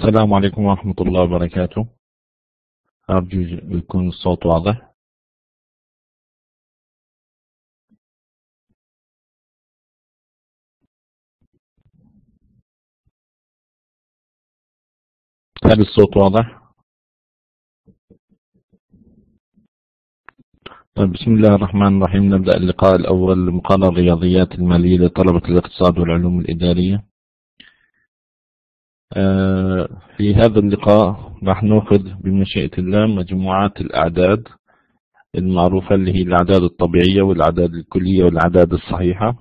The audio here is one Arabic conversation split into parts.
السلام عليكم ورحمة الله وبركاته. أرجو يكون الصوت واضح. هل الصوت واضح؟ طيب بسم الله الرحمن الرحيم. نبدأ اللقاء الأول. لمقارنة الرياضيات المالية لطلبة الاقتصاد والعلوم الإدارية. في هذا اللقاء راح نأخذ بمشيئة الله مجموعات الأعداد المعروفة اللي هي الأعداد الطبيعية والأعداد الكلية والأعداد الصحيحة.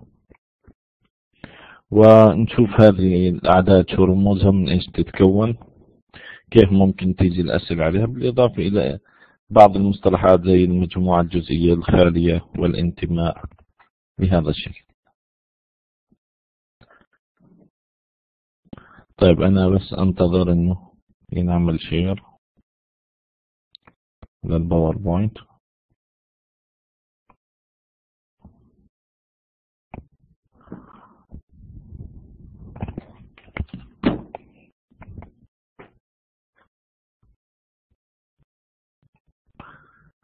ونشوف هذه الأعداد شو رموزها من إيش تتكون كيف ممكن تيجي الأسئلة عليها بالإضافة إلى بعض المصطلحات زي المجموعة الجزئية الخالية والانتماء بهذا الشكل. طيب أنا بس أنتظر إنه ينعمل share لل PowerPoint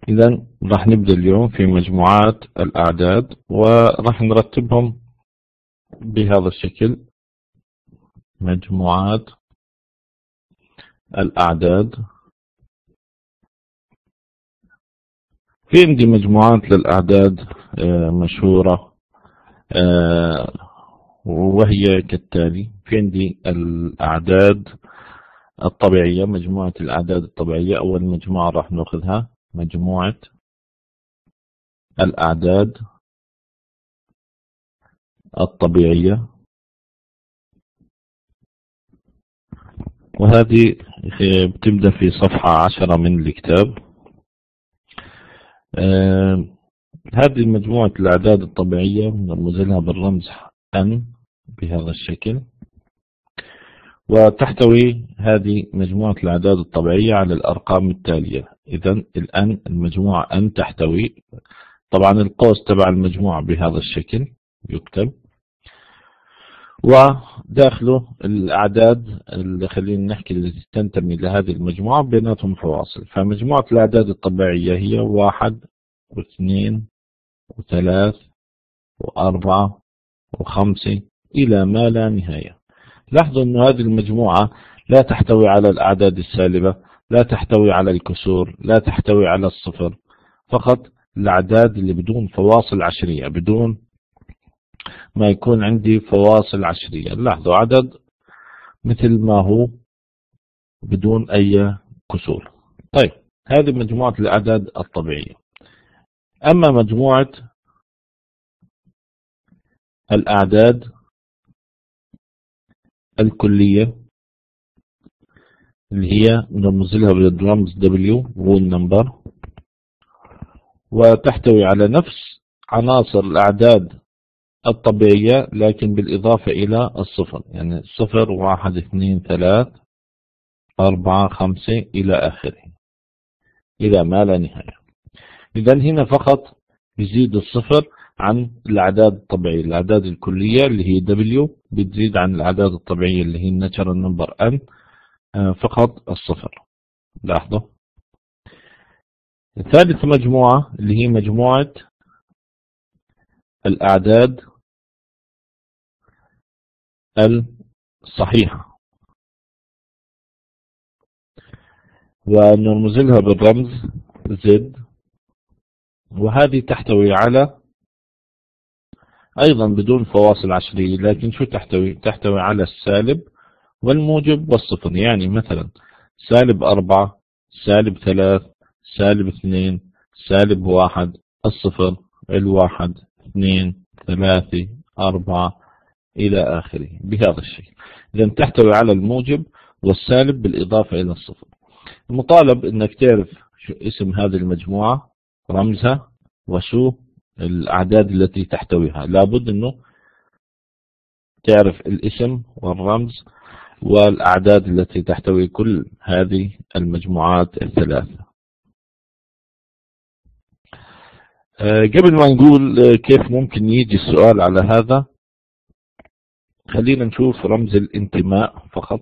إذا راح نبدأ اليوم في مجموعات الأعداد وراح نرتبهم بهذا الشكل. مجموعات الأعداد. في عندي مجموعات للأعداد آه، مشهورة آه، وهي كالتالي. في عندي الأعداد الطبيعية مجموعة الأعداد الطبيعية. أول مجموعة راح نأخذها مجموعة الأعداد الطبيعية. وهذه بتبدأ في صفحة عشرة من الكتاب. آه هذه مجموعة الأعداد الطبيعية نرمز لها بالرمز N بهذا الشكل. وتحتوي هذه مجموعة الأعداد الطبيعية على الأرقام التالية. إذا الآن المجموعة N تحتوي. طبعا القوس تبع المجموعة بهذا الشكل يكتب. وداخله الأعداد اللي خلينا نحكي اللي تنتمي لهذه المجموعة بيناتهم فواصل. فمجموعة الأعداد الطبيعية هي واحد واثنين وثلاث وأربعة وخمسة إلى ما لا نهاية. لاحظوا أن هذه المجموعة لا تحتوي على الأعداد السالبة لا تحتوي على الكسور لا تحتوي على الصفر. فقط الأعداد اللي بدون فواصل عشرية بدون ما يكون عندي فواصل عشرية. لاحظوا عدد مثل ما هو بدون أي كسور. طيب هذه مجموعة الأعداد الطبيعية. أما مجموعة الأعداد الكلية اللي هي نرمز لها بالرمز W rule number وتحتوي على نفس عناصر الأعداد الطبيعية لكن بالإضافة إلى الصفر. يعني صفر واحد اثنين ثلاث أربعة خمسة إلى آخره. إلى ما لا نهاية. إذا هنا فقط يزيد الصفر عن الأعداد الطبيعية. الأعداد الكلية اللي هي W بتزيد عن الأعداد الطبيعية اللي هي natural number N آه، فقط الصفر. لاحظوا. ثالث مجموعة اللي هي مجموعة الأعداد الصحيحة ونرمز لها بالرمز Z وهذه تحتوي على أيضا بدون فواصل عشرية لكن شو تحتوي؟ تحتوي على السالب والموجب والصفر. يعني مثلا سالب أربعة سالب ثلاث سالب اثنين سالب واحد الصفر الواحد اثنين ثلاثة أربعة. إلى آخره بهذا الشكل إذا تحتوي على الموجب والسالب بالإضافة إلى الصفر. المطالب أنك تعرف اسم هذه المجموعة رمزها وشو الأعداد التي تحتويها. لابد أنه تعرف الاسم والرمز والأعداد التي تحتوي كل هذه المجموعات الثلاثة. آه، قبل ما نقول آه، كيف ممكن يجي السؤال على هذا خلينا نشوف رمز الانتماء فقط.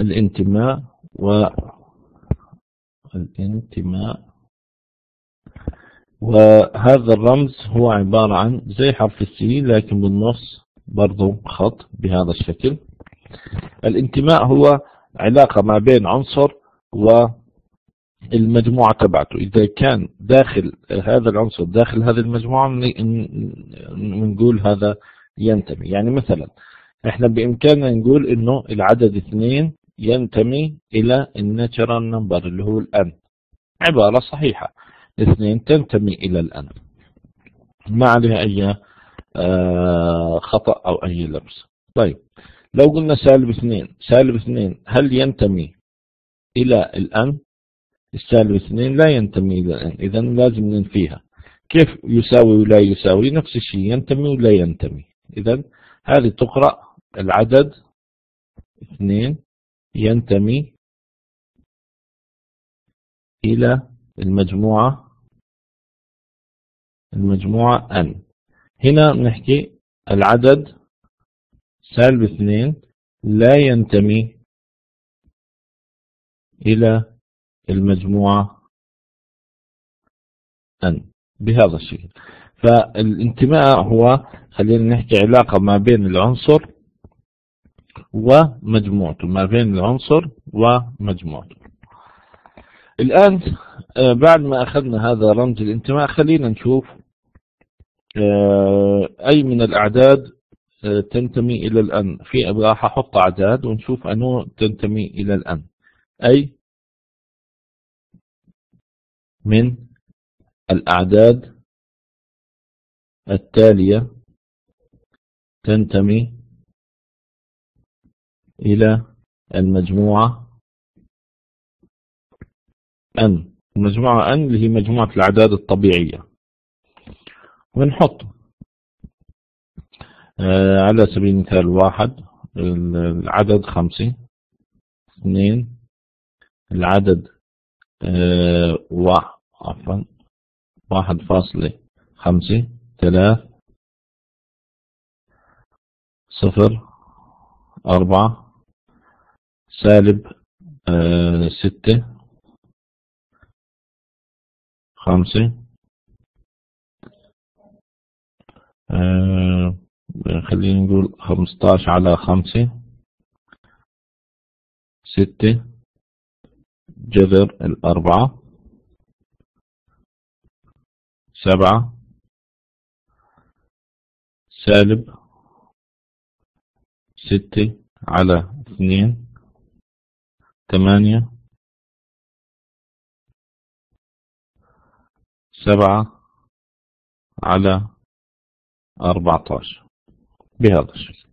الانتماء و الانتماء وهذا الرمز هو عبارة عن زي حرف السين لكن بالنص برضه خط بهذا الشكل. الانتماء هو علاقة ما بين عنصر و والمجموعة تبعته. إذا كان داخل هذا العنصر داخل هذه المجموعة نقول هذا ينتمي. يعني مثلا إحنا بإمكاننا نقول إنه العدد اثنين ينتمي إلى الناتشرال نمبر اللي هو الأن. عبارة صحيحة. اثنين تنتمي إلى الأن. ما عليها أي آه، خطأ أو أي لبس طيب. لو قلنا سالب اثنين سالب اثنين هل ينتمي إلى الأن؟ السالب اثنين لا ينتمي إلى الأن إذا لازم ننفيها. كيف يساوي ولا يساوي؟ نفس الشيء ينتمي ولا ينتمي. إذا هذه تقرأ العدد اثنين ينتمي إلى المجموعة المجموعة N. هنا نحكي العدد سالب اثنين لا ينتمي إلى المجموعة N بهذا الشكل. فالانتماء هو خلينا نحكي علاقة ما بين العنصر ومجموعته ما بين العنصر ومجموعته. الآن آه، بعد ما أخذنا هذا رمز الانتماء خلينا نشوف آه، أي من الأعداد آه، تنتمي إلى الأن. في راح أحط أعداد ونشوف أنه تنتمي إلى الأن. أي؟ من الأعداد التالية تنتمي إلى المجموعة أن. المجموعة أن اللي هي مجموعة الأعداد الطبيعية. ونحط آه على سبيل المثال واحد العدد خمسة اثنين العدد آه عفوا. واحد فاصلة خمسة ثلاث صفر أربعة سالب آه ستة خمسة آه خلينا نقول خمستاش على خمسة ستة جذر الأربعة. سبعة. سالب. ستة على اثنين. ثمانية. سبعة على أربعة عشر بهذا الشكل.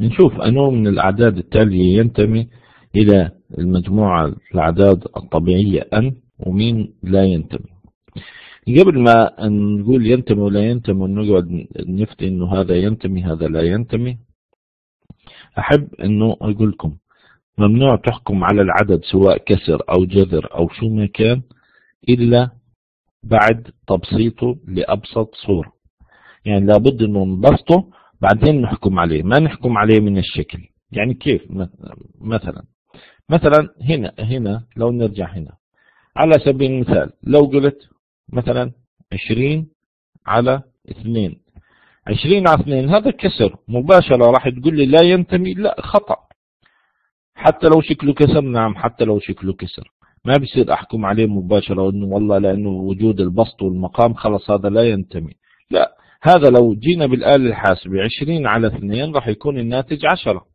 نشوف أنه من الأعداد التالية ينتمي إلى المجموعة الأعداد الطبيعية أن ومين لا ينتمي. قبل ما نقول ينتمي ولا ينتمي ونقعد نفتي إنه هذا ينتمي هذا لا ينتمي أحب إنه أقول لكم ممنوع تحكم على العدد سواء كسر أو جذر أو شو ما كان إلا بعد تبسيطه لأبسط صورة. يعني لابد أنه نبسطه بعدين نحكم عليه ما نحكم عليه من الشكل. يعني كيف؟ مثلا مثلا هنا هنا لو نرجع هنا. على سبيل المثال لو قلت مثلا 20 على 2 20 على 2 هذا كسر مباشرة. راح تقول لي لا ينتمي لا خطأ. حتى لو شكله كسر نعم حتى لو شكله كسر. ما بيصير أحكم عليه مباشرة إنه والله لأنه وجود البسط والمقام خلص هذا لا ينتمي. لا هذا لو جينا بالآلة الحاسبة 20 على 2 راح يكون الناتج 10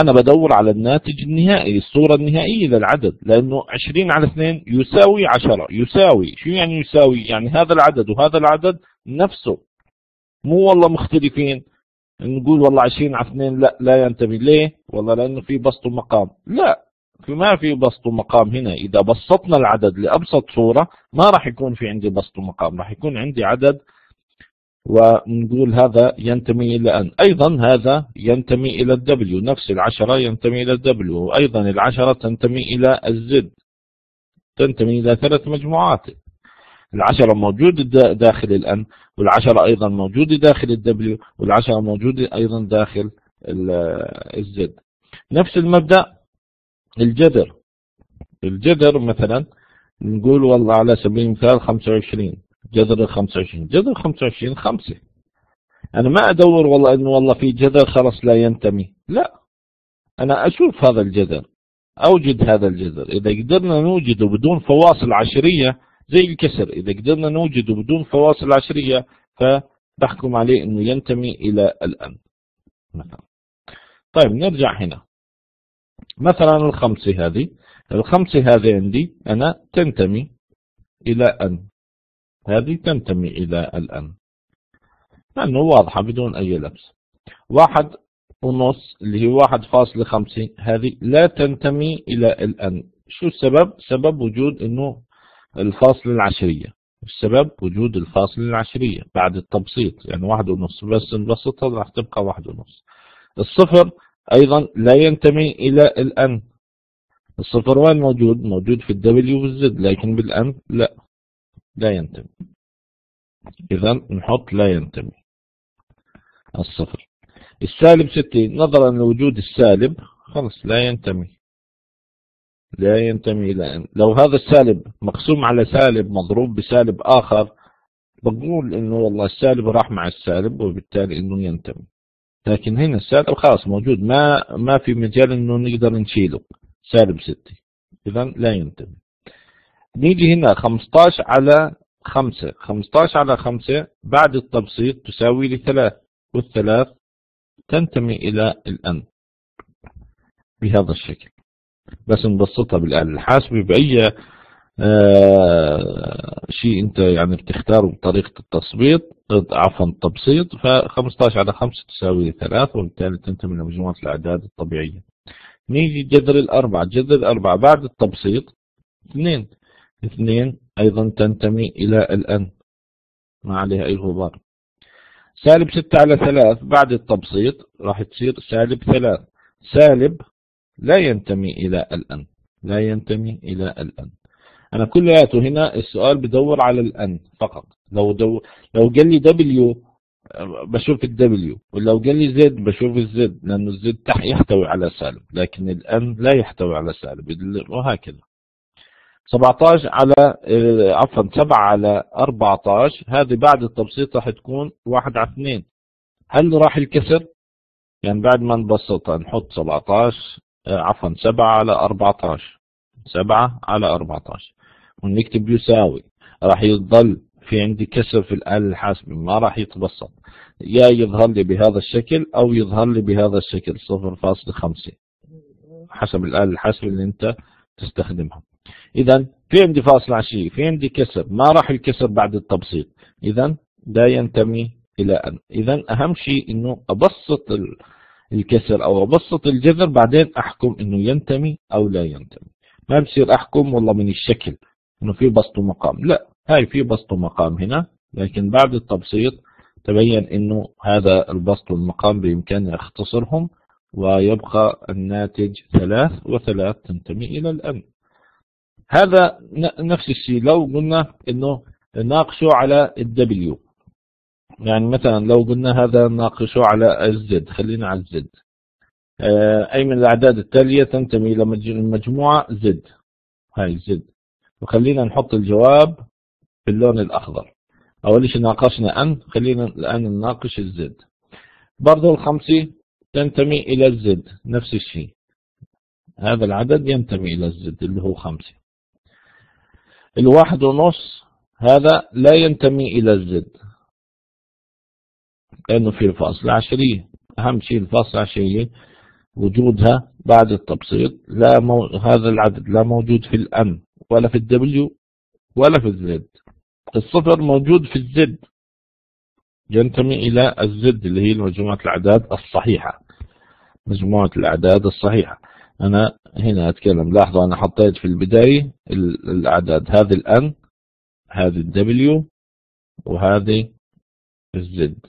أنا بدور على الناتج النهائي الصورة النهائية للعدد لأنه 20 على 2 يساوي 10 يساوي. شو يعني يساوي؟ يعني هذا العدد وهذا العدد نفسه. مو والله مختلفين. نقول والله 20 على 2 لا لا ينتمي. ليه؟ والله لأنه في بسط ومقام. لا. ما في بسط ومقام هنا. إذا بسطنا العدد لأبسط صورة ما راح يكون في عندي بسط ومقام راح يكون عندي عدد ونقول هذا ينتمي إلى N. أيضا هذا ينتمي إلى ال W. نفس العشرة ينتمي إلى ال W. وأيضا العشرة تنتمي إلى ال Z. تنتمي إلى ثلاث مجموعات. العشرة موجود داخل الأن والعشرة أيضا موجود داخل الدبليو والعشرة موجود أيضا داخل الزد. نفس المبدأ الجذر. الجذر مثلا نقول والله على سبيل المثال 25 جذر 25 جذر 25 خمسة أنا ما أدور والله إنه والله في جذر خلاص لا ينتمي. لا. أنا أشوف هذا الجذر. أوجد هذا الجذر. إذا قدرنا نوجده بدون فواصل عشرية زي الكسر. إذا قدرنا نوجده بدون فواصل عشرية فبحكم عليه أنه ينتمي إلى الأن مثلا. طيب نرجع هنا. مثلا الخمسة هذه. الخمسة هذه عندي أنا تنتمي إلى أن. هذه تنتمي إلى الأن. لأنه واضحة بدون أي لبس. واحد ونص اللي هي واحد فاصلة خمسة هذه لا تنتمي إلى الأن. شو السبب؟ سبب وجود أنه الفاصلة العشرية. السبب وجود الفاصلة العشرية بعد التبسيط. يعني واحد ونص بس نبسطها راح تبقى واحد ونص. الصفر أيضا لا ينتمي إلى الأن. الصفر وين موجود؟ موجود في الدبليو والزد لكن بالأن لا. لا ينتمي. إذا نحط لا ينتمي. الصفر. السالب 60 نظرا لوجود السالب. خلص. لا ينتمي. لا ينتمي إلى أن لو هذا السالب مقسوم على سالب مضروب بسالب آخر بقول إنه والله السالب راح مع السالب وبالتالي إنه ينتمي. لكن هنا السالب خلاص موجود. ما ما في مجال إنه نقدر نشيله. سالب 6 إذا لا ينتمي. نيجي هنا 15 على 5 15 على 5 بعد التبسيط تساوي لي 3 والثلاث تنتمي إلى الأن بهذا الشكل. بس نبسطها بالآلة. الحاسبة بأي آه شيء أنت يعني بتختاره بطريقة التثبيط عفوا التبسيط ف15 على 5 تساوي 3 وبالتالي تنتمي لمجموعة الأعداد الطبيعية. نيجي جذر الأربعة. جذر الأربعة بعد التبسيط. 2 2 أيضا تنتمي إلى ال N. ما عليها أي غبار. سالب 6 على 3 بعد التبسيط راح تصير سالب 3 سالب لا ينتمي إلى ال N. لا ينتمي إلى ال N. أنا كلياته هنا السؤال بدور على ال N فقط. لو دو لو قال لي W بشوف ال W ولو قال لي Z بشوف ال Z لأنه ال Z يحتوي على سالب. لكن الأن لا يحتوي على سالب. وهكذا. 17 على آه، عفوا 7 على 14 هذه بعد التبسيط راح تكون 1 على 2 هل راح الكسر يعني بعد ما نبسطها نحط 17 آه، عفوا 7 على 14 7 على 14 ونكتب يساوي. راح يضل في عندي كسر في الآلة الحاسبة. ما راح يتبسط. يا يظهر لي بهذا الشكل أو يظهر لي بهذا الشكل. 0.5 حسب الآلة الحاسبة اللي أنت تستخدمها. إذا في عندي فاصل عشري في عندي كسر؟ ما راح الكسر بعد التبسيط. إذا لا ينتمي إلى أن. إذا أهم شيء إنه أبسط الكسر أو أبسط الجذر بعدين أحكم إنه ينتمي أو لا ينتمي. ما بصير أحكم والله من الشكل إنه في بسط ومقام. لا هاي في بسط ومقام هنا لكن بعد التبسيط تبين إنه هذا البسط والمقام بإمكاني أختصرهم ويبقى الناتج ثلاث وثلاث تنتمي إلى الأن. هذا نفس الشيء. لو قلنا إنه ناقشه على الدبليو. يعني مثلا لو قلنا هذا ناقشه على الزد. خلينا على الزد. آه، أي من الأعداد التالية تنتمي إلى المجموعة زد. هاي زد. وخلينا نحط الجواب باللون الأخضر. أول شيء ناقشنا أن. خلينا الآن نناقش الزد. برضو الخمسة تنتمي إلى الزد. نفس الشيء. هذا العدد ينتمي إلى الزد اللي هو خمسة. الواحد ونص هذا لا ينتمي إلى الزد. لأنه في الفاصلة عشرية أهم شيء الفاصلة العشرية وجودها بعد التبسيط لا مو... هذا العدد لا موجود في الأن ولا في الدبليو ولا في الزد. الصفر موجود في الزد ينتمي إلى الزد اللي هي مجموعة الأعداد الصحيحة. مجموعة الأعداد الصحيحة. أنا هنا أتكلم. لاحظوا أنا حطيت في البداية الأعداد. هذه ال N هذه ال W وهذه الزد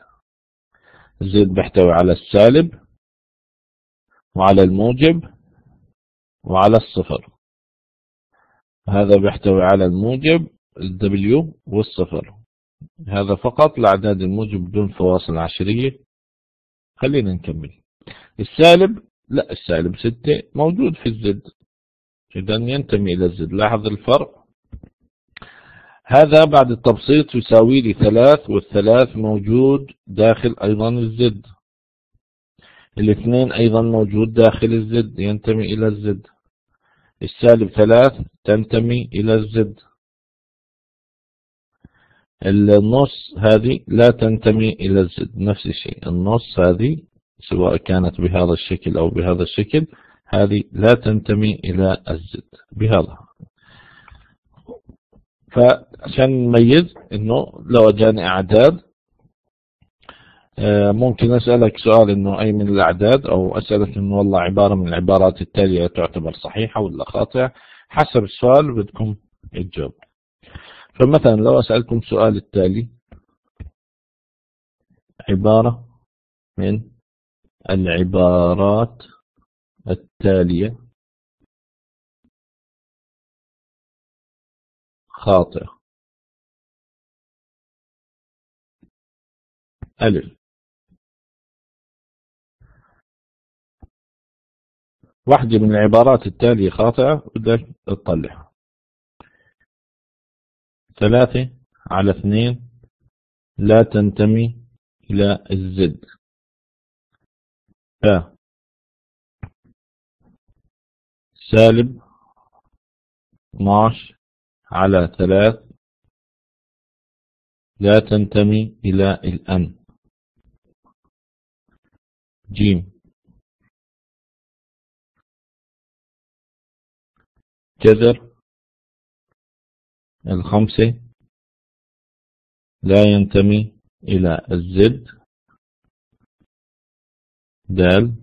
الزد بيحتوي على السالب وعلى الموجب وعلى الصفر. هذا بيحتوي على الموجب الدبليو والصفر. هذا فقط الأعداد الموجب بدون فواصل عشرية. خلينا نكمل. السالب لا السالب 6 موجود في الزد. إذا ينتمي إلى الزد. لاحظ الفرق. هذا بعد التبسيط يساوي لي ثلاث والثلاث موجود داخل أيضا الزد. الاثنين أيضا موجود داخل الزد ينتمي إلى الزد. السالب ثلاث تنتمي إلى الزد. النص هذه لا تنتمي إلى الزد نفس الشيء. النص هذه سواء كانت بهذا الشكل أو بهذا الشكل هذه لا تنتمي إلى الزد بهذا. فعشان نميز إنه لو جاني أعداد آه، ممكن أسألك سؤال إنه أي من الأعداد؟ أو أسألك إنه والله عبارة من العبارات التالية تعتبر صحيحة ولا خاطئة؟ حسب السؤال بدكم تجاوب فمثلا لو أسألكم سؤال التالي عبارة من العبارات التالية. خاطئة. ألف. واحدة من العبارات التالية خاطئة بدك تطلعها ثلاثة على اثنين لا تنتمي إلى الزد. سالب 12 على ثلاث. لا تنتمي إلى الأن. جيم. جذر الخمسة. لا ينتمي إلى الزد. دال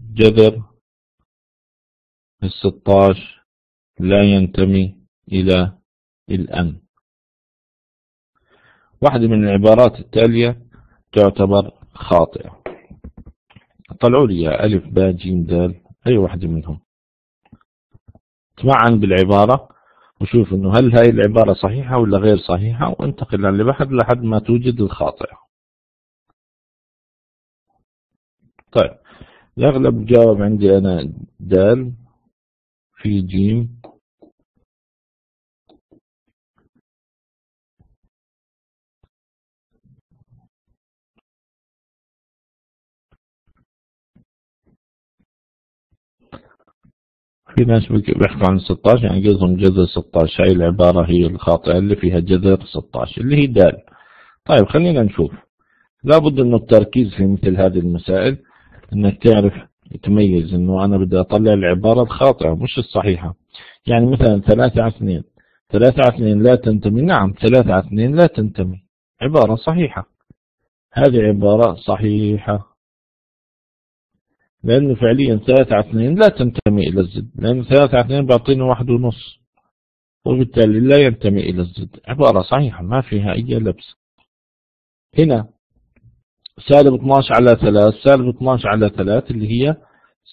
جذر الستاش لا ينتمي إلى الأن واحدة من العبارات التالية تعتبر خاطئة. طلعوا لي ألف باء جيم دال أي واحدة منهم؟ تمعن بالعبارة وشوف إنه هل هاي العبارة صحيحة ولا غير صحيحة وانتقل عن لحد ما توجد الخاطئة. طيب. الأغلب جاوب عندي أنا دال في جيم. في ناس بيحكوا عن 16 يعني قصدهم جذر 16 هاي العبارة هي الخاطئة اللي فيها جذر 16 اللي هي دال. طيب خلينا نشوف. لابد انه التركيز في مثل هذه المسائل. إنك تعرف تميز إنه أنا بدي أطلع العبارة الخاطئة مش الصحيحة. يعني مثلا ثلاثة على اثنين. ثلاثة على اثنين لا تنتمي. نعم ثلاثة على اثنين لا تنتمي. عبارة صحيحة. هذه عبارة صحيحة. لأنه فعليا ثلاثة على اثنين لا تنتمي إلى الزد. لأنه ثلاثة على اثنين بيعطينا واحد ونص. وبالتالي لا ينتمي إلى الزد. عبارة صحيحة ما فيها أي لبس. هنا سالب 12 على 3 سالب 12 على 3 اللي هي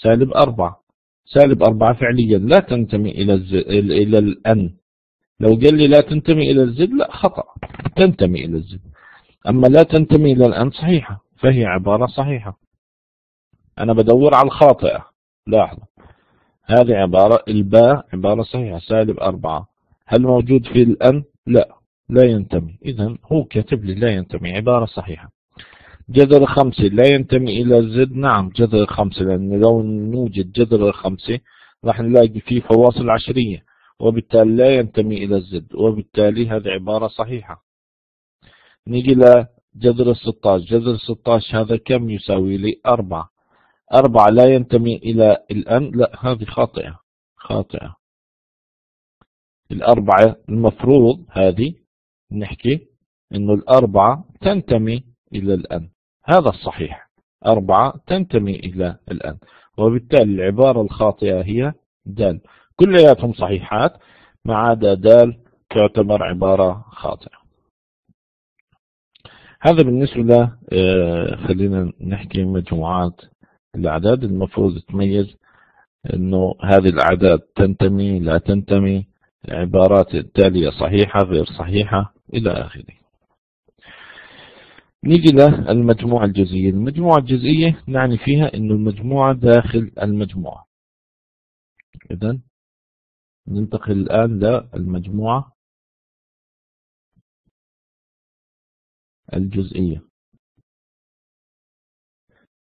سالب 4 سالب 4 فعليا لا تنتمي إلى الزد إلى الأن. لو قال لي لا تنتمي إلى الزد لا خطأ. تنتمي إلى الزد. أما لا تنتمي إلى الأن صحيحة فهي عبارة صحيحة. أنا بدور على الخاطئة. لاحظ. هذه عبارة الباء عبارة صحيحة. سالب أربعة. هل موجود في ال N؟ لا لا ينتمي. إذا هو كاتب لي لا ينتمي. عبارة صحيحة. جذر خمسة لا ينتمي إلى Z نعم جذر خمسة لأن لو نوجد جذر خمسة راح نلاقي فيه فواصل عشرية وبالتالي لا ينتمي إلى ال Z وبالتالي هذه عبارة صحيحة. نيجي لجذر الستاش. جذر الستاش هذا كم يساوي لي؟ أربعة. أربعة لا ينتمي إلى الأن. لا هذه خاطئة خاطئة. الأربعة المفروض هذه نحكي إنه الأربعة تنتمي إلى الأن. هذا الصحيح. أربعة تنتمي إلى الأن. وبالتالي العبارة الخاطئة هي دال. كلياتهم صحيحات ما عدا دال تعتبر عبارة خاطئة. هذا بالنسبة له آه، خلينا نحكي مجموعات الأعداد. المفروض تميز أنه هذه الأعداد تنتمي لا تنتمي. العبارات التالية صحيحة غير صحيحة إلى آخره. نيجي للمجموعة الجزئية. المجموعة الجزئية نعني فيها أن المجموعة داخل المجموعة. إذا ننتقل الآن للمجموعة الجزئية.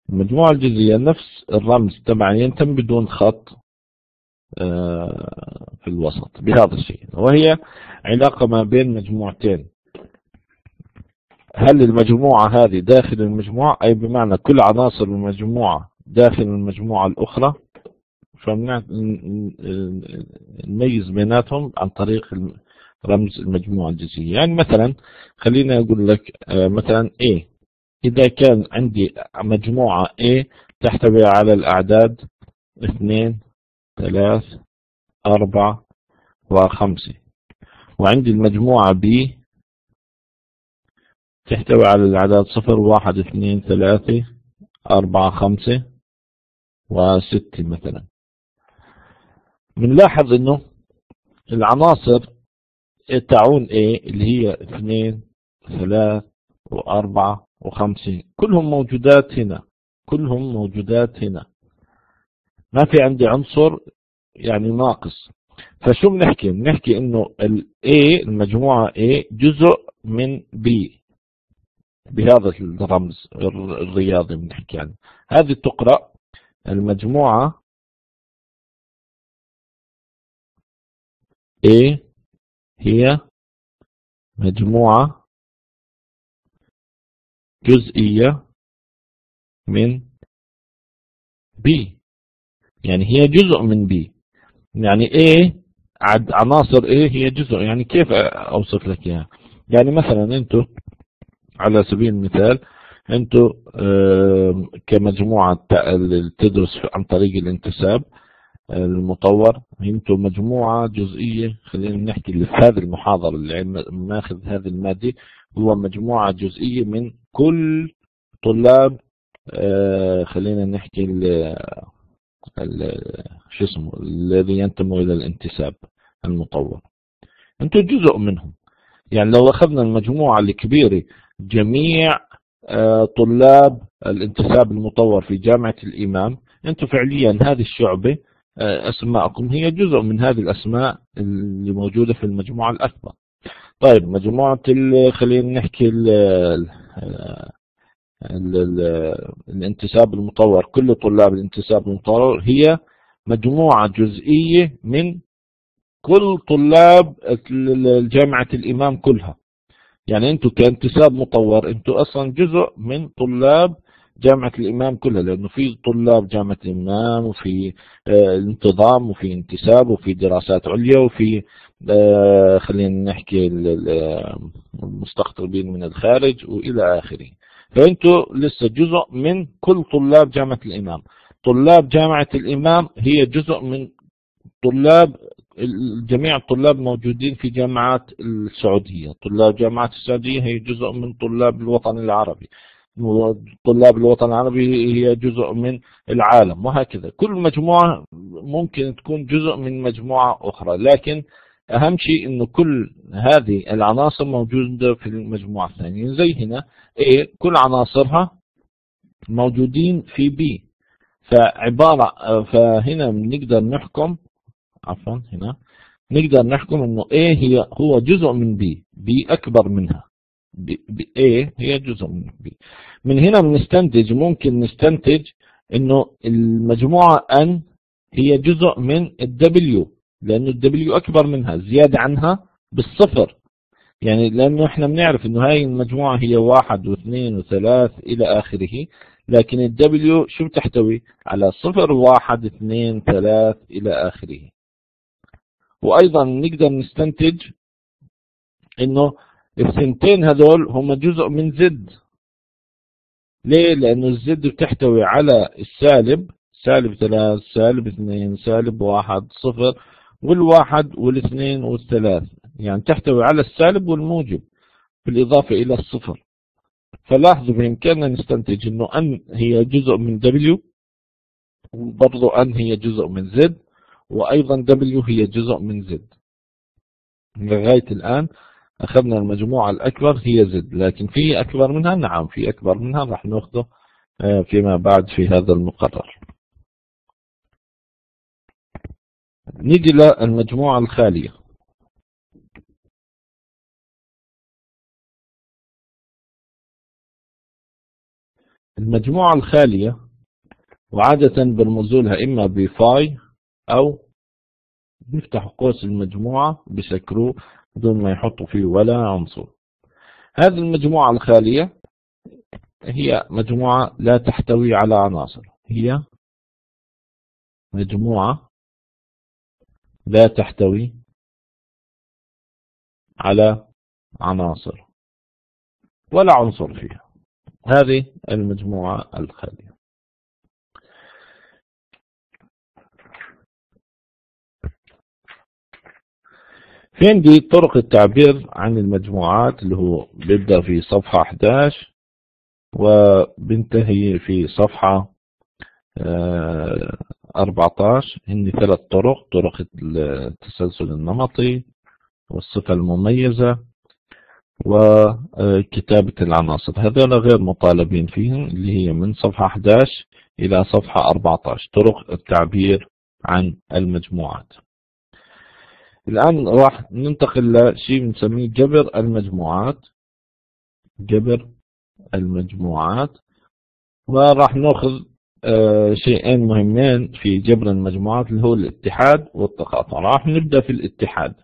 المجموعة الجزئية نفس الرمز تبعا ينتم بدون خط آه، في الوسط بهذا الشيء. وهي علاقة ما بين مجموعتين. هل المجموعة هذه داخل المجموعة؟ أي بمعنى كل عناصر المجموعة داخل المجموعة الأخرى؟ فنميز بيناتهم عن طريق رمز المجموعة الجزئية. يعني مثلا خلينا أقول لك آه، مثلا A. إذا كان عندي مجموعة A تحتوي على الأعداد اثنين ثلاث أربعة وخمسة وعندي المجموعة B تحتوي على الأعداد صفر واحد اثنين ثلاثة أربعة خمسة وستة مثلا. بنلاحظ إنه العناصر تعون إيه اللي هي اثنين ثلاث وأربعة وخمسة. كلهم موجودات هنا كلهم موجودات هنا. ما في عندي عنصر يعني ناقص. فشو بنحكي؟ بنحكي إنه ال A المجموعة A جزء من B. بهذا الرمز الرياضي بنحكي عنه هذه تقرأ المجموعة A هي مجموعة جزئية من B. يعني هي جزء من B. يعني A عناصر A هي جزء. يعني كيف أوصف لك إياها؟ يعني مثلا أنتم على سبيل المثال أنتم كمجموعة تدرس عن طريق الانتساب المطور. أنتم مجموعة جزئية خلينا نحكي اللي في هذه المحاضرة اللي ماخذ هذه المادة هو مجموعة جزئية من كل طلاب آه، خلينا نحكي شو اسمه الذي ينتموا إلى الانتساب المطور. أنتم جزء منهم. يعني لو أخذنا المجموعة الكبيرة جميع آه، طلاب الانتساب المطور في جامعة الإمام. أنتم فعليا هذه الشعبة آه، أسماءكم هي جزء من هذه الأسماء اللي موجودة في المجموعة الأكبر. طيب مجموعة خلينا نحكي ال ال ال الانتساب المطور. كل طلاب الانتساب المطور هي مجموعة جزئية من كل طلاب جامعة الإمام كلها. يعني أنتم كانتساب مطور أنتم أصلا جزء من طلاب جامعة الإمام كلها لأنه في طلاب جامعة الإمام وفي آه، انتظام وفي انتساب وفي دراسات عليا وفي آه، خلينا نحكي المستقطبين من الخارج وإلى آخره. فأنتوا لسه جزء من كل طلاب جامعة الإمام. طلاب جامعة الإمام هي جزء من طلاب جميع الطلاب موجودين في جامعات السعودية. طلاب جامعات السعودية هي جزء من طلاب الوطن العربي. طلاب الوطن العربي هي جزء من العالم وهكذا. كل مجموعة ممكن تكون جزء من مجموعة أخرى لكن أهم شيء أنه كل هذه العناصر موجودة في المجموعة الثانية. زي هنا A كل عناصرها موجودين في B. فعبارة فهنا نقدر نحكم عفوا هنا. نقدر نحكم إنه A هي هو جزء من B B أكبر منها. B A هي جزء من B. من هنا بنستنتج ممكن نستنتج إنه المجموعة N هي جزء من W لأنه ال W أكبر منها زيادة عنها بالصفر. يعني لأنه إحنا بنعرف إنه هاي المجموعة هي واحد واثنين وثلاث إلى آخره لكن ال W شو بتحتوي؟ على صفر واحد اثنين ثلاث إلى آخره. وأيضا نقدر نستنتج إنه الثنتين هذول هم جزء من زد. ليه؟ لأنه الزد بتحتوي على السالب سالب ثلاث سالب اثنين سالب واحد صفر والواحد والاثنين والثلاث. يعني تحتوي على السالب والموجب بالإضافة إلى الصفر. فلاحظوا بإمكاننا نستنتج أنه أن هي جزء من W وبرضو أن هي جزء من Z وأيضا W هي جزء من Z. لغاية الآن أخذنا المجموعة الأكبر هي زد لكن في أكبر منها؟ نعم في أكبر منها راح نأخذه آه، فيما بعد في هذا المقرر. نيجي للمجموعة الخالية. المجموعة الخالية وعادة بنرمزوا لها إما بفاي أو بيفتحوا قوس المجموعة بسكروه بدون ما يحطوا فيه ولا عنصر. هذه المجموعة الخالية هي مجموعة لا تحتوي على عناصر. هي مجموعة لا تحتوي على عناصر ولا عنصر فيها. هذه المجموعة الخالية. في عندي طرق التعبير عن المجموعات اللي هو بيبدأ في صفحة 11 وبنتهي في صفحة 14 آه، هن ثلاث طرق طرق التسلسل النمطي والصفة المميزة وكتابة العناصر. هذول غير مطالبين فيهم اللي هي من صفحة 11 إلى صفحة 14 طرق التعبير عن المجموعات. الآن راح ننتقل لشيء بنسميه جبر المجموعات. جبر المجموعات. وراح نأخذ آه، شيئين مهمين في جبر المجموعات اللي هو الاتحاد والتقاطع راح نبدأ في الاتحاد.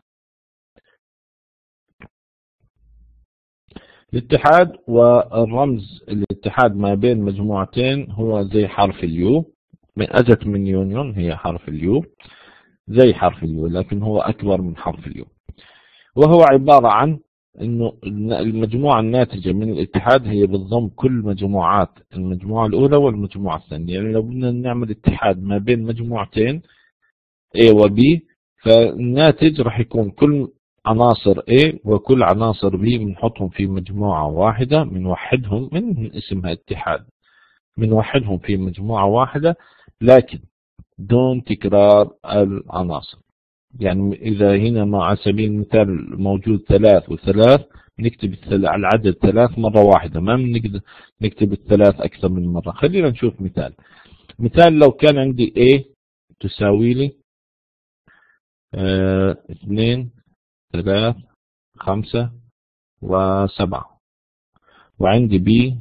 الاتحاد والرمز الاتحاد ما بين مجموعتين هو زي حرف ال U. من أجت من union هي حرف ال U. زي حرف ال U لكن هو أكبر من حرف ال U. وهو عبارة عن إنه المجموعة الناتجة من الاتحاد هي بتضم كل مجموعات المجموعة الأولى والمجموعة الثانية. يعني لو بدنا نعمل اتحاد ما بين مجموعتين A و B فالناتج راح يكون كل عناصر A وكل عناصر B بنحطهم في مجموعة واحدة بنوحدهم من اسمها اتحاد. بنوحدهم في مجموعة واحدة لكن دون تكرار العناصر. يعني إذا هنا مع سبيل المثال موجود ثلاث وثلاث نكتب العدد ثلاث مرة واحدة ما بنقدر نكتب الثلاث أكثر من مرة. خلينا نشوف مثال. مثال لو كان عندي A تساوي لي آه اثنين ثلاث خمسة وسبعة. وعندي B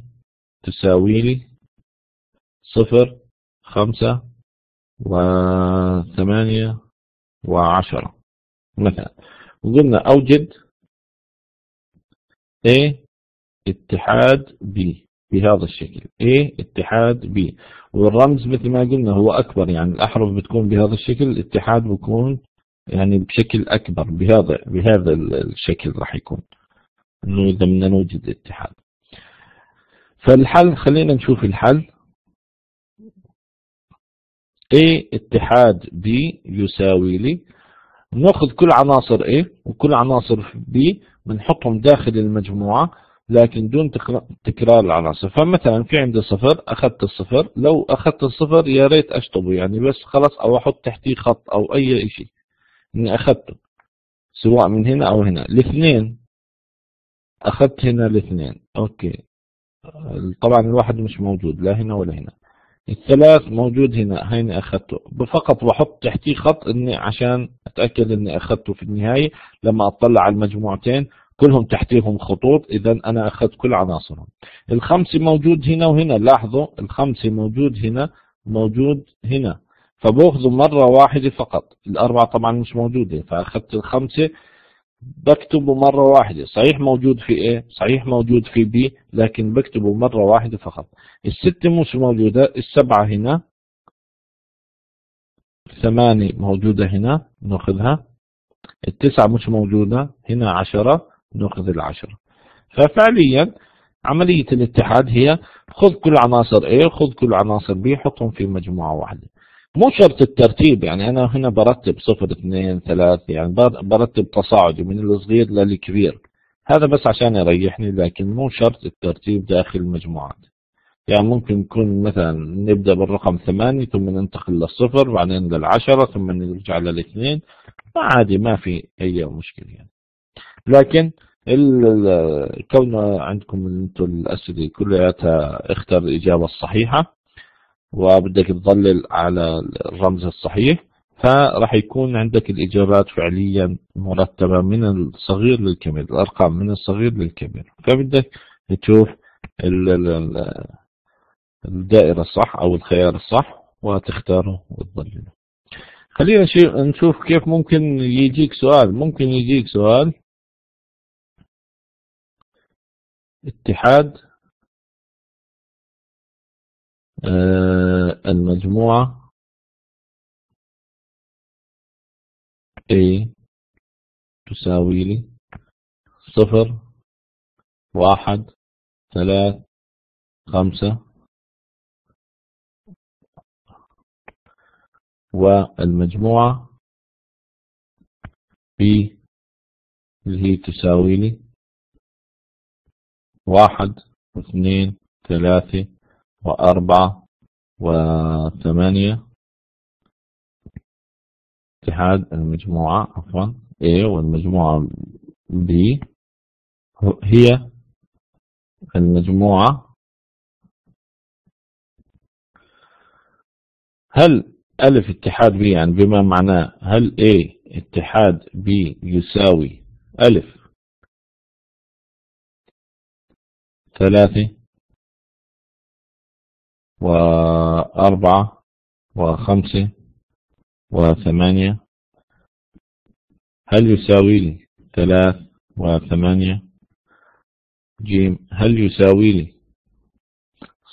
تساوي لي صفر خمسة وثمانية وعشرة مثلا. وقلنا أوجد A اتحاد B بهذا الشكل. A اتحاد B. والرمز مثل ما قلنا هو أكبر يعني الأحرف بتكون بهذا الشكل الاتحاد بيكون يعني بشكل أكبر بهذا بهذا الشكل راح يكون. إنه إذا بدنا نوجد الاتحاد فالحل خلينا نشوف الحل. A اتحاد B يساوي لي. نأخذ كل عناصر A وكل عناصر B بنحطهم داخل المجموعة لكن دون تكرار العناصر. فمثلا في عندي صفر أخذت الصفر. لو أخذت الصفر يا ريت أشطبه يعني بس خلاص أو أحط تحتيه خط أو أي شيء. إني أخذته سواء من هنا أو هنا. الاثنين. أخذت هنا الاثنين. أوكي. طبعا الواحد مش موجود لا هنا ولا هنا. الثلاث موجود هنا هيني أخذته. فقط بحط تحتيه خط إني عشان أتأكد إني أخذته في النهاية. لما أطلع على المجموعتين كلهم تحتيهم خطوط إذا أنا أخذت كل عناصرهم. الخمسة موجود هنا وهنا لاحظوا الخمسة موجود هنا موجود هنا. فبأخذه مرة واحدة فقط. الأربعة طبعا مش موجودة فأخذت الخمسة بكتبه مرة واحدة. صحيح موجود في A صحيح موجود في B لكن بكتبه مرة واحدة فقط. الستة مش موجودة السبعة هنا. ثمانية موجودة هنا نأخذها. التسعة مش موجودة هنا عشرة نأخذ العشرة. ففعليا عملية الاتحاد هي خذ كل عناصر A خذ كل عناصر B حطهم في مجموعة واحدة. مو شرط الترتيب يعني أنا هنا برتب صفر اثنين ثلاث يعني برتب تصاعدي من الصغير للكبير. هذا بس عشان يريحني لكن مو شرط الترتيب داخل المجموعات يعني ممكن يكون مثلا نبدأ بالرقم ثمانية ثم ننتقل للصفر بعدين للعشرة ثم نرجع للاثنين. عادي ما في أي مشكلة يعني. لكن كون عندكم أنتم الأسئلة كلها اختر الإجابة الصحيحة. وبدك تظلل على الرمز الصحيح فراح يكون عندك الإجابات فعليا مرتبة من الصغير للكبير الأرقام من الصغير للكبير. فبدك تشوف الدائرة الصح أو الخيار الصح وتختاره وتظلله خلينا نشوف كيف ممكن يجيك سؤال. ممكن يجيك سؤال. اتحاد المجموعة A تساوي لي صفر واحد ثلاث خمسة. والمجموعة B اللي هي تساوي لي واحد واثنين ثلاثة. وأربعة وثمانية. اتحاد المجموعة عفوا A والمجموعة B. هي المجموعة. هل ألف اتحاد B يعني بما معناه هل A اتحاد B يساوي ألف؟ ثلاثة. وأربعة وخمسة وثمانية. هل يساوي لي ثلاث وثمانية؟ جيم هل يساوي لي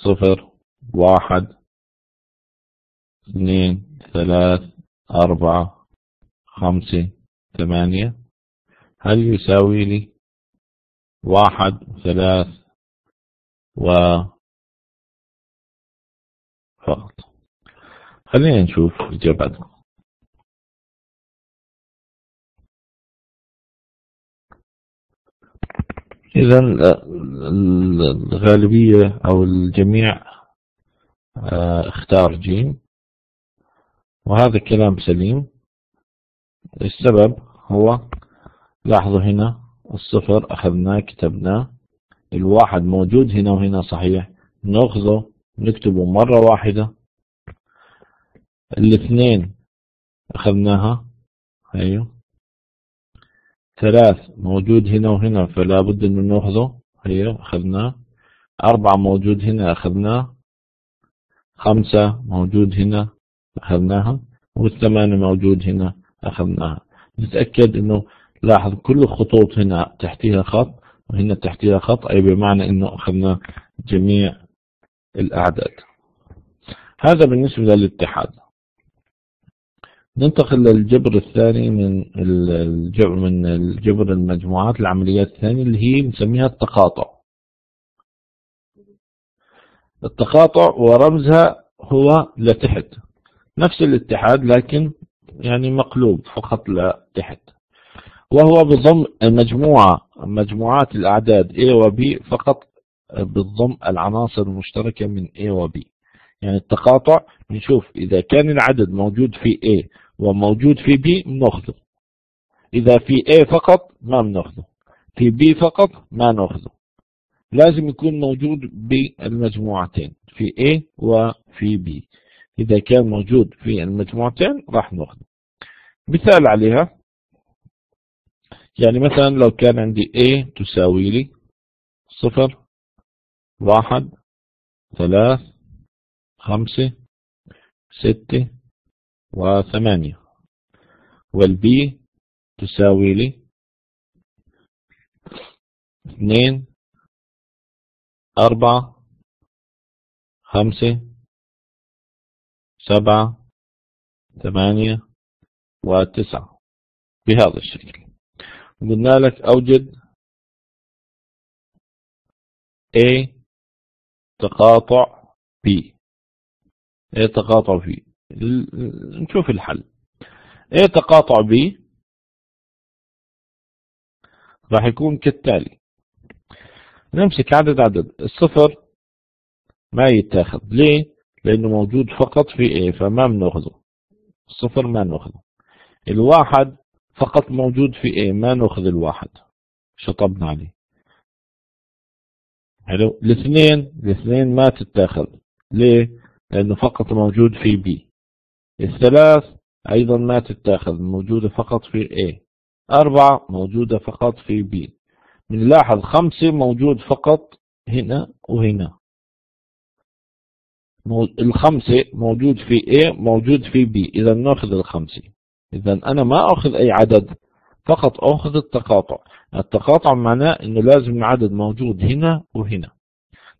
صفر واحد اثنين ثلاث أربعة خمسة ثمانية؟ هل يساوي لي واحد ثلاث و فقط. خلينا نشوف إجاباتكم إذا الغالبية أو الجميع آه، اختار جيم. وهذا كلام سليم. السبب هو لاحظوا هنا الصفر أخذناه كتبناه. الواحد موجود هنا وهنا صحيح. نأخذه نكتبه مرة واحدة. الاثنين أخذناها. أيوه. ثلاث موجود هنا وهنا فلا بد أن نأخذه أيوه أخذناه. أربعة موجود هنا أخذناه. خمسة موجود هنا أخذناها. والثمانية موجود هنا أخذناها. نتأكد أنه لاحظ كل الخطوط هنا تحتها خط وهنا تحتها خط أي بمعنى أنه أخذنا جميع الأعداد. هذا بالنسبة للاتحاد. ننتقل للجبر الثاني من الجبر من الجبر المجموعات العمليات الثانية اللي هي نسميها التقاطع. التقاطع ورمزها هو لتحت. نفس الاتحاد لكن يعني مقلوب فقط لتحت. وهو بضم المجموعة مجموعات الأعداد A و B فقط بالضم العناصر المشتركة من A و B. يعني التقاطع نشوف إذا كان العدد موجود في A وموجود في B بناخذه. إذا في A فقط ما بناخذه. في B فقط ما ناخذه. لازم يكون موجود بالمجموعتين في A وفي B. إذا كان موجود في المجموعتين راح ناخذه. مثال عليها. يعني مثلا لو كان عندي A تساوي لي صفر واحد ثلاث خمسة ستة وثمانية. والبي تساوي لي اثنين أربعة خمسة سبعة ثمانية وتسعة. بهذا الشكل. قلنا لك أوجد A تقاطع A تقاطع B نشوف الحل. A تقاطع B راح يكون كالتالي. نمسك عدد عدد. الصفر ما يتاخذ. ليه؟ لأنه موجود فقط في A فما بنأخذه. الصفر ما ناخذه الواحد فقط موجود في A ما ناخذ الواحد. شطبنا عليه. حلو الاثنين الاثنين ما تتاخذ. ليه؟ لأنه فقط موجود في بي الثلاث أيضا ما تتاخذ موجودة فقط في A. أربعة موجودة فقط في B. بنلاحظ خمسة موجود فقط هنا وهنا. الخمسة موجود في A موجود في B. إذا نأخذ الخمسة. إذا أنا ما أخذ أي عدد. فقط أخذ التقاطع. التقاطع معناه أنه لازم العدد موجود هنا وهنا.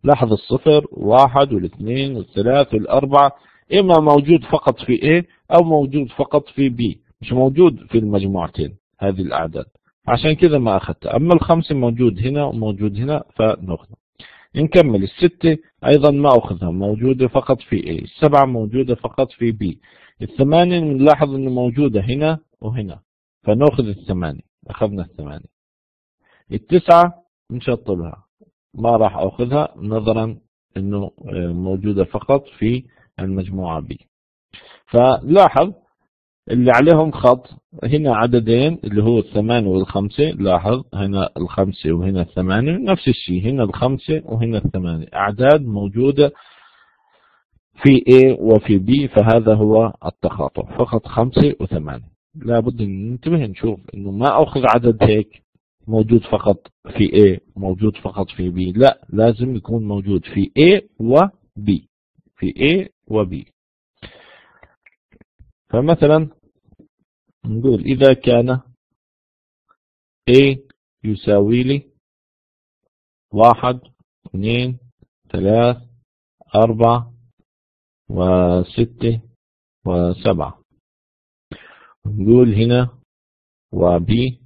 لاحظ الصفر واحد والاثنين والثلاث والأربعة. إما موجود فقط في A أو موجود فقط في B. مش موجود في المجموعتين هذه الأعداد. عشان كذا ما أخذتها أما الخمسة موجود هنا وموجود هنا فنأخذها نكمل. الستة أيضا ما أخذها موجودة فقط في A. السبعة موجودة فقط في B. الثمانية نلاحظ أنه موجودة هنا وهنا. فنأخذ الثمانية أخذنا الثمانية. التسعة نشطبها. ما راح أخذها نظرا أنه موجودة فقط في المجموعة B فلاحظ اللي عليهم خط هنا عددين اللي هو الثمانية والخمسة لاحظ هنا الخمسة وهنا الثمانية نفس الشيء هنا الخمسة وهنا الثمانية. أعداد موجودة في A وفي B فهذا هو التخاطع فقط خمسة وثمانية. لابد إن ننتبه نشوف إنه ما أخذ عدد هيك موجود فقط في A موجود فقط في B. لا لازم يكون موجود في A و B. في A و B. فمثلا نقول إذا كان A يساوي لي واحد اثنين ثلاث أربعة وستة وسبعة. نقول هنا وبي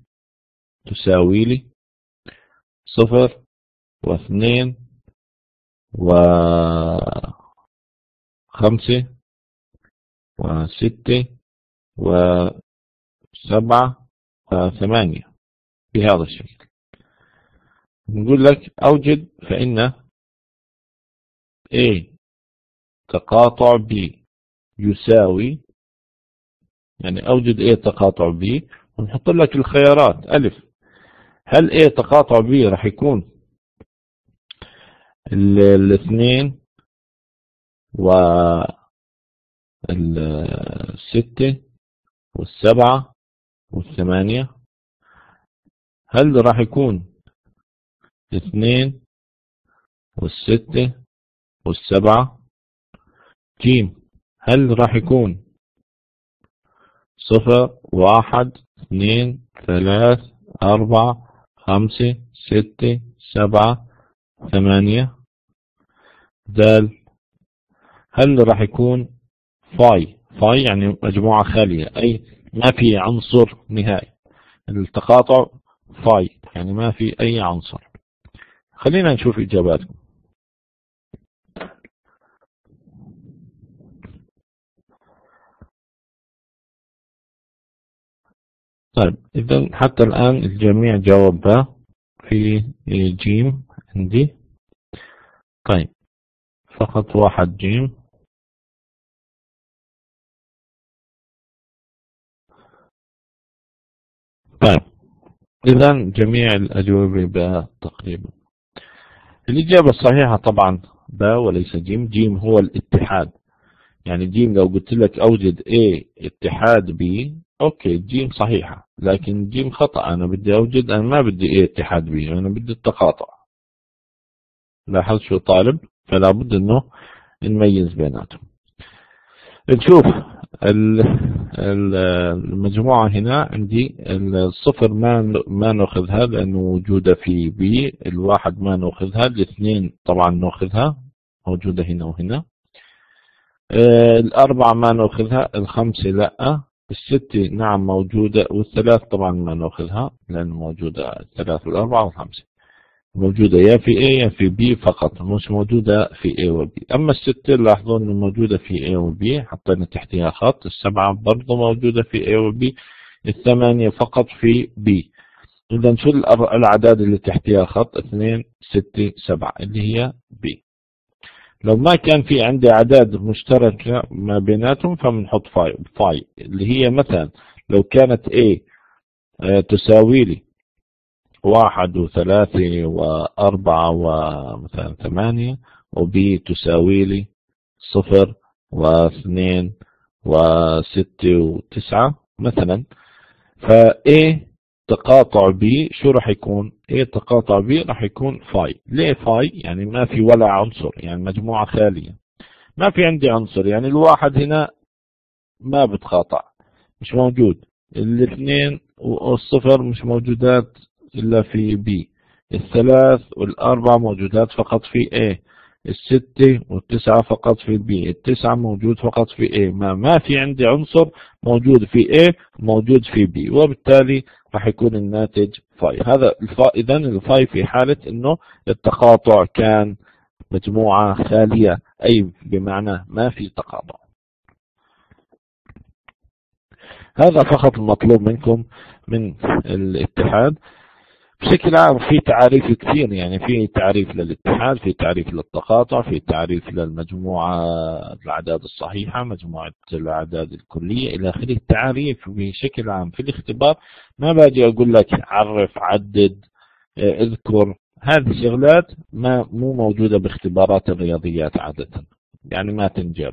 تساوي لي صفر واثنين وخمسة وستة وسبعة وثمانية بهذا الشكل. نقول لك أوجد فإن A تقاطع B يساوي يعني أوجد A تقاطع B ونحط لك الخيارات. ألف. هل A تقاطع B راح يكون؟ الاثنين و الستة والسبعة والثمانية. هل راح يكون الاثنين والستة والسبعة؟ جيم. هل راح يكون صفر واحد اثنين ثلاث أربعة خمسة ستة سبعة ثمانية. دال. هل راح يكون فاي؟ فاي يعني مجموعة خالية أي ما في عنصر نهائي. التقاطع فاي يعني ما في أي عنصر. خلينا نشوف إجاباتكم. طيب إذا حتى الآن الجميع جاوب في جيم عندي. طيب فقط واحد جيم. طيب إذا جميع الأجوبة تقريبا الإجابة الصحيحة طبعا باء وليس جيم. جيم هو الاتحاد. يعني جيم لو قلت لك أوجد A اتحاد B أوكي جيم صحيحة. لكن جيم خطأ. أنا بدي أوجد أنا ما بدي A اتحاد B أنا بدي التقاطع. لاحظ شو طالب؟ فلا بد أنه نميز بيناتهم. نشوف المجموعة هنا. عندي الصفر ما ما نأخذها لأنه موجودة في B الواحد ما نأخذها. الاثنين طبعا نأخذها. موجودة هنا وهنا. آه، الأربعة ما نأخذها. الخمسة لأ. الستة نعم موجودة والثلاث طبعا ما نأخذها لأنه موجودة الثلاث والأربعة والخمسة. موجودة يا في A يا في B فقط مش موجودة في A و B. أما الستة لاحظوا أنه موجودة في A و B حطينا تحتها خط السبعة برضه موجودة في A و B الثمانية فقط في B. إذا شو الأعداد اللي تحتها خط؟ اثنين ستة سبعة اللي هي B. لو ما كان في عندي أعداد مشتركة ما بيناتهم فبنحط phi phi. اللي هي مثلا لو كانت A آه، تساوي لي واحد وثلاثة وأربعة ومثلا ثمانية و B تساوي لي صفر واثنين وستة وتسعة مثلا. ف A تقاطع B شو راح يكون؟ A تقاطع B راح يكون phi. ليه phi؟ يعني ما في ولا عنصر يعني مجموعة خالية. ما في عندي عنصر يعني الواحد هنا ما بتقاطع مش موجود. الاثنين والصفر مش موجودات إلا في B الثلاث والاربع موجودات فقط في A الستة والتسعة فقط في ال B التسعة موجود فقط في A. ما, ما في عندي عنصر موجود في A موجود في B. وبالتالي راح يكون الناتج phi هذا ال phi إذا ال phi في حالة أنه التقاطع كان مجموعة خالية أي بمعنى ما في تقاطع. هذا فقط المطلوب منكم من الاتحاد. بشكل عام في تعاريف كثير يعني في تعريف للاتحاد في تعريف للتقاطع في تعريف للمجموعة الأعداد الصحيحة مجموعة الأعداد الكلية إلى آخره. التعريف بشكل عام في الاختبار ما باجي أقول لك عرف عدد آه، اذكر هذه الشغلات ما مو موجودة باختبارات الرياضيات عادة يعني ما تنجاب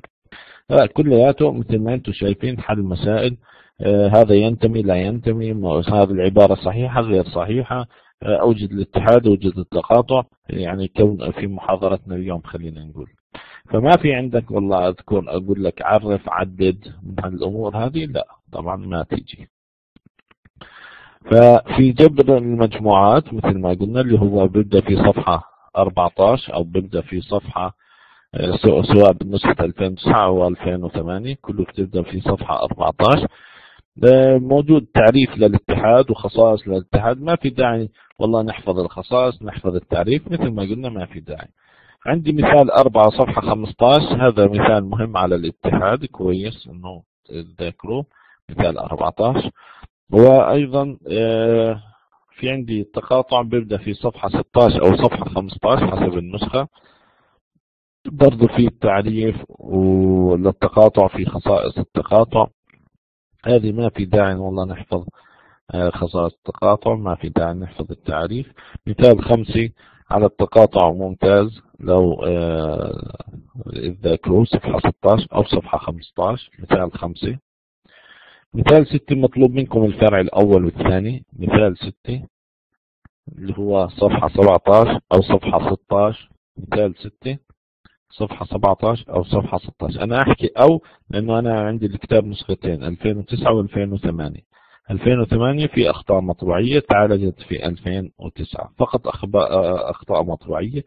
كلياته مثل ما أنتم شايفين حل مسائل آه، هذا ينتمي لا ينتمي هذه العبارة صحيحة غير صحيحة. آه، أوجد الاتحاد أوجد التقاطع يعني كون في محاضرتنا اليوم خلينا نقول. فما في عندك والله أذكر أقول لك عرف عدد من الأمور هذه؟ لا طبعا ما تيجي ففي جبر المجموعات مثل ما قلنا اللي هو بيبدأ في صفحة 14 أو بيبدأ في صفحة آه، سواء بالنسخة 2009 أو 2008 كله بتبدأ في صفحة 14 موجود تعريف للاتحاد وخصائص للاتحاد ما في داعي والله نحفظ الخصائص نحفظ التعريف مثل ما قلنا ما في داعي. عندي مثال أربعة صفحة 15 هذا مثال مهم على الاتحاد كويس إنه تذكروه مثال 14 وأيضا آه، في عندي تقاطع بيبدأ في صفحة 16 أو صفحة 15 حسب النسخة. برضو في التعريف وللتقاطع في خصائص التقاطع. هذه ما في داعي والله نحفظ آه، خصائص التقاطع ما في داعي نحفظ التعريف. مثال خمسي على التقاطع ممتاز لو ذاكروا صفحة 16 أو صفحة 15 مثال خمسة مثال ستة مطلوب منكم الفرع الأول والثاني. مثال ستة اللي هو صفحة 17 أو صفحة 16 مثال ستة صفحة 17 أو صفحة 16 أنا أحكي أو لأنه أنا عندي الكتاب نسختين 2009 و2008 2008 في أخطاء مطبوعية تعالجت في 2009 فقط أخطاء مطبوعية.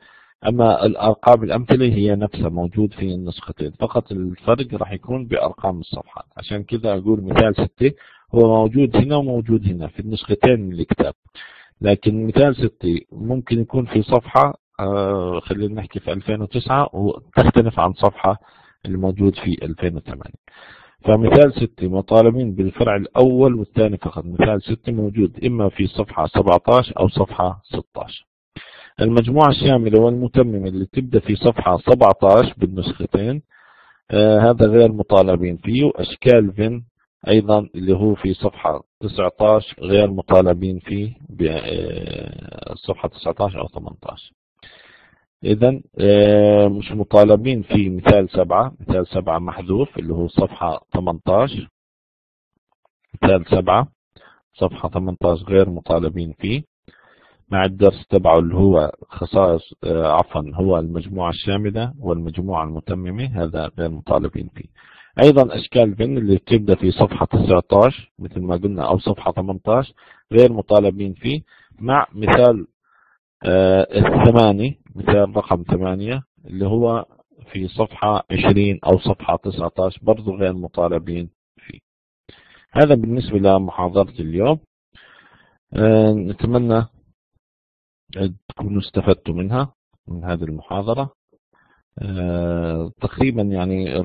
أما الأرقام الأمثلة هي نفسها موجود في النسختين. فقط الفرق راح يكون بأرقام الصفحات. عشان كذا أقول مثال 6 هو موجود هنا وموجود هنا في النسختين من الكتاب. لكن مثال 6 ممكن يكون في صفحة خلينا نحكي في 2009 وتختلف عن صفحة اللي موجود في 2008 فمثال 6 مطالبين بالفرع الأول والثاني فقط. مثال 6 موجود إما في صفحة 17 أو صفحة 16 المجموعة الشاملة والمتممة اللي تبدأ في صفحة 17 بالنسختين آه هذا غير مطالبين فيه. وأشكال فين أيضا اللي هو في صفحة 19 غير مطالبين فيه بصفحة آه، 19 أو 18 إذا آه، مش مطالبين في مثال سبعة مثال سبعة محذوف اللي هو صفحة 18 مثال سبعة صفحة 18 غير مطالبين فيه. مع الدرس تبعه اللي هو خصائص آه، عفوا هو المجموعة الشاملة والمجموعة المتممة هذا غير مطالبين فيه. أيضا أشكال فين اللي بتبدأ في صفحة 19 مثل ما قلنا أو صفحة 18 غير مطالبين فيه. مع مثال آه، الثماني مثال رقم ثمانية اللي هو في صفحة 20 أو صفحة 19 برضو غير مطالبين فيه. هذا بالنسبة لمحاضرة اليوم. آه، نتمنى تكونوا استفدتوا منها من هذه المحاضرة. آه، تقريبا يعني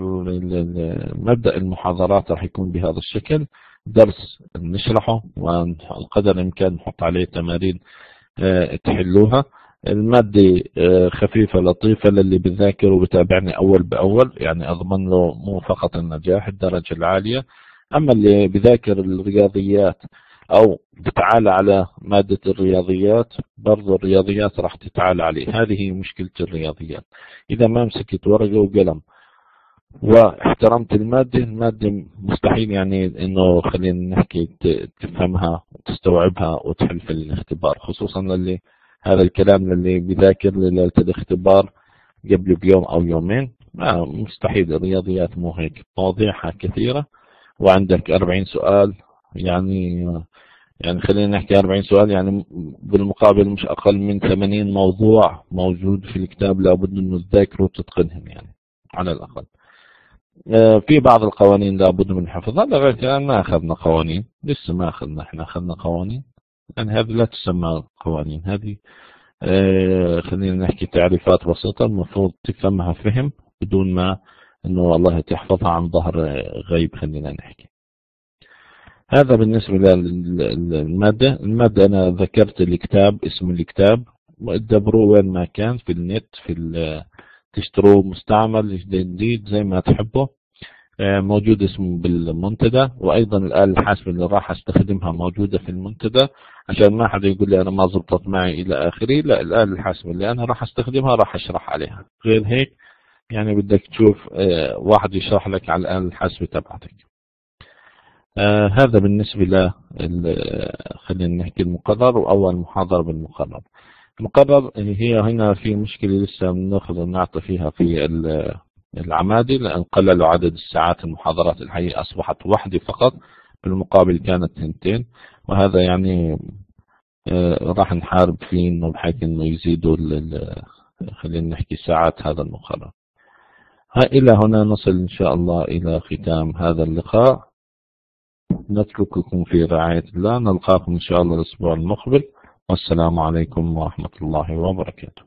مبدأ المحاضرات راح يكون بهذا الشكل. درس نشرحه وقدر الإمكان نحط عليه تمارين آه، تحلوها. المادة آه، خفيفة لطيفة للي بذاكر وبتابعني أول بأول. يعني أضمن له مو فقط النجاح الدرجة العالية. أما اللي بذاكر الرياضيات أو تتعالى على مادة الرياضيات برضو الرياضيات راح تتعالى عليه. هذه هي مشكلة الرياضيات. إذا ما مسكت ورقة وقلم واحترمت المادة المادة مستحيل يعني إنه خلينا نحكي تفهمها وتستوعبها وتحل في الاختبار خصوصا للي هذا الكلام للي بذاكر ليلة الاختبار قبل بيوم أو يومين. ما مستحيل الرياضيات مو هيك مواضيعها كثيرة. وعندك 40 سؤال يعني يعني خلينا نحكي 40 سؤال يعني بالمقابل مش أقل من 80 موضوع موجود في الكتاب لابد انه تذاكره وتتقنهم يعني على الأقل. آه، في بعض القوانين لابد من حفظها لغاية الآن ما أخذنا قوانين لسه ما أخذنا إحنا أخذنا قوانين. يعني هذه لا تسمى قوانين. هذه آه، خلينا نحكي تعريفات بسيطة. المفروض تفهمها فهم بدون ما إنه والله تحفظها عن ظهر غيب. خلينا نحكي. هذا بالنسبة للمادة. المادة أنا ذكرت الكتاب اسم الكتاب. دبروه وين ما كان في النت في تشتروه مستعمل جديد زي ما تحبوا. آه، موجود اسمه بالمنتدى وأيضا الاله الحاسبة اللي راح أستخدمها موجودة في المنتدى عشان ما حدا يقول لي أنا ما زبطت معي إلى آخره. لا الاله الحاسبة اللي أنا راح أستخدمها راح أشرح عليها. غير هيك يعني بدك تشوف آه، واحد يشرح لك على الاله الحاسبة تبعتك. آه هذا بالنسبة ل خلينا نحكي المقرر وأول محاضرة بالمقرر. المقرر هي هنا في مشكلة لسه بناخذ ونعطي فيها في العمادي لأن قللوا عدد الساعات المحاضرات الحقيقة. أصبحت واحدة فقط بالمقابل كانت ثنتين وهذا يعني آه، راح نحارب فيه إنه بحيث انه يزيدوا خلينا نحكي ساعات هذا المقرر إلى هنا نصل إن شاء الله إلى ختام هذا اللقاء. نترككم في رعاية الله. نلقاكم إن شاء الله الأسبوع المقبل. والسلام عليكم ورحمة الله وبركاته.